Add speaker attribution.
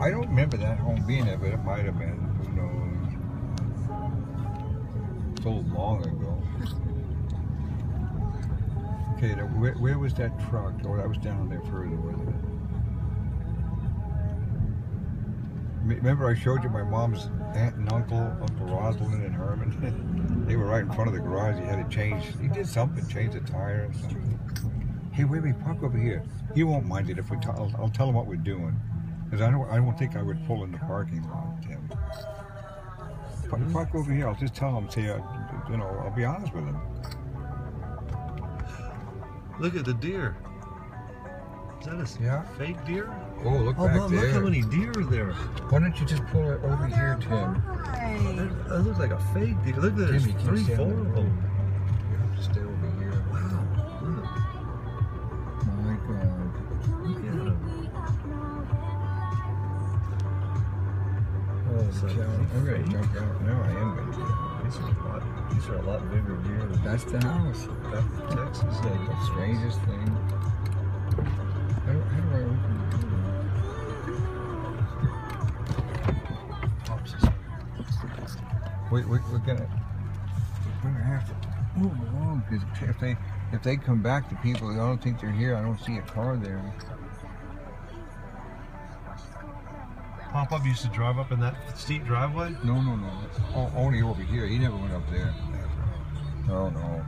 Speaker 1: I don't remember that home being there, but it might have been. Who knows? So long ago. Okay, where, where was that truck? Oh, that was down there further, wasn't it? Remember I showed you my mom's aunt and uncle, Uncle Rosalind and Herman? they were right in front of the garage. He had to change, he did something, change the tire something. Hey, wait, wait, park over here. He won't mind it if we, t- I'll, I'll tell him what we're doing. Because I don't, I don't think I would pull in the parking lot, Tim. Park, park over here. I'll just tell him, say, uh, you know, I'll be honest with him.
Speaker 2: Look at the deer. Is that a
Speaker 1: Yeah.
Speaker 2: fake deer?
Speaker 1: Oh, look
Speaker 2: Oh,
Speaker 1: back
Speaker 2: Mom,
Speaker 1: there.
Speaker 2: look how many deer are there.
Speaker 1: Why don't you just pull it over here, Tim?
Speaker 2: That, that looks like a fake deer. Look at there's
Speaker 1: Jimmy,
Speaker 2: three, four of them. So.
Speaker 1: I'm gonna jump out now. I am gonna jump out.
Speaker 2: These are a lot. These are a lot bigger deer than
Speaker 1: That's the house.
Speaker 2: in Texas.
Speaker 1: Like the strangest thing. How, do- how do I open the door? We, we, we're gonna we're gonna have to move along because if they if they come back to people, I don't think they're here. I don't see a car there.
Speaker 2: Pop up used to drive up in that steep driveway.
Speaker 1: No, no, no. O- only over here. He never went up there. No, no.